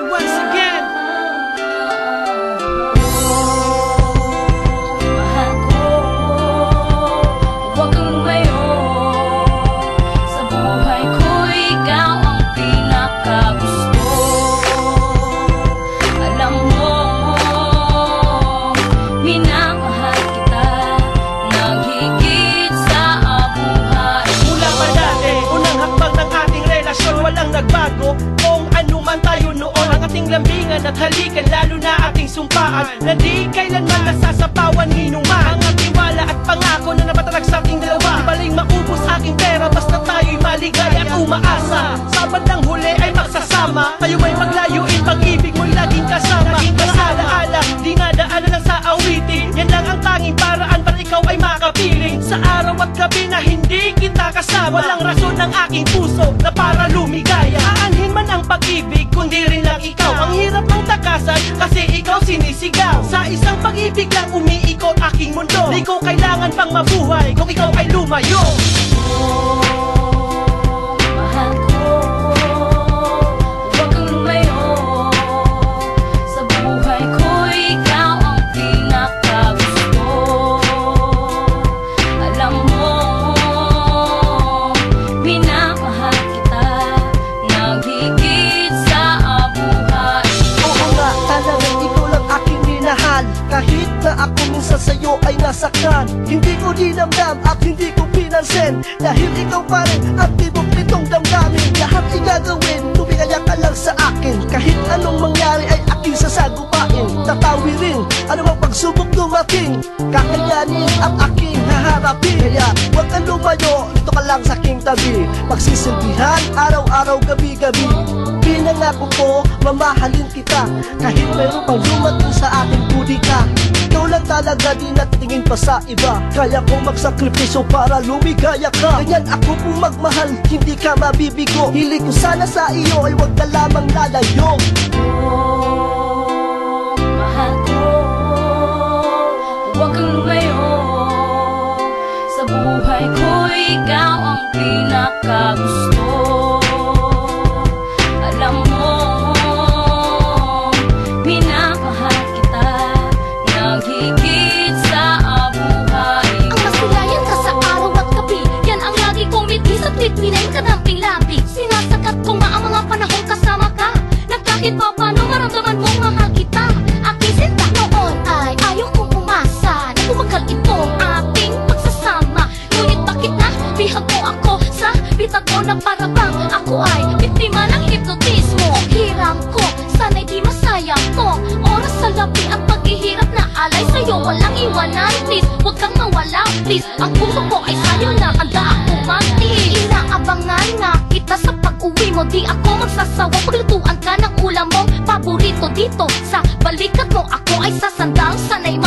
And once again, nagbago. Kung ano man tayo noon Ang ating lambingan at halikan Lalo na ating sumpaan. Na di kailanman nasasapawan hinuman Ang tiwala at pangako na napatarag sa ating dalawa. Baling maubos aking pera Basta tayo'y maligaya at umaasa. Sa bandang huli ay magsasama Tayo may maglayuin Pag-ibig mo'y laging kasama. Laging kasalaala Di nadaanan lang sa awitin. Yan lang ang tanging paraan para ikaw ay makapiling Sa araw at gabi na hindi kita kasama Walang rason ng aking puso na para ang pag-ibig kundi rin lang ikaw. Ang hirap ng takasan kasi ikaw sinisigaw. Sa isang pag-ibig lang umiikot aking mundo. Di ko kailangan pang mabuhay kung ikaw ay lumayo. Mahal sa'yo ay nasaktan. Hindi ko dinamdam at hindi ko pinansin. Dahil ikaw pa rin ang tibok nitong damdamin. Lahat igagawin, tumigaya ka lang sa akin. Kahit anong mangyari ay aking sasagupain. Tatawirin, ano mang pagsubok dumating? Kakayanin ang aking haharapin. Kaya huwag kang lumayo, dito ka lang sa aking tabi. Magsisilbihan, araw-araw, gabi-gabi Pinangako ko, mamahalin kita. Kahit meron pang dumating sa ating budi ka. Ikaw lang talaga di natingin pa sa iba. Kaya kong magsakripisyo para lumigaya ka. Ganyan ako kung magmahal, hindi ka mabibigo. Hilig ko sana sa iyo ay wag ka lamang lalayo. Mahal ko, huwag Sa buhay ko, ikaw ang pinakagusto at titwinay ka ng pilabi. Sinasakat ko nga ang mga panahong kasama ka. Na kahit pa paano maramdaman mong mahal kita. Aking sinta noon ay ayaw kong umasa. Na tumagal itong ating pagsasama. Ngunit bakit na bihag mo ako? Sa bitag mo na para bang Ako ay biktima ng hipnotismo. Hiram ko, sana'y di masayang tong Oras sa labi ang paghihirap na alay sa'yo. Walang iwanan, please, huwag kang mawala, please. Ang puso ko ay sa'yo na. Handa ako mantis Inaabangan nga kita sa pag-uwi mo. Di ako magsasawa paglutuan ka ng ulam mo. Paborito dito sa balikat mo Ako ay sasandang sanay